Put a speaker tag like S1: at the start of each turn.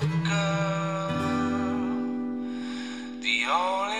S1: girl, the only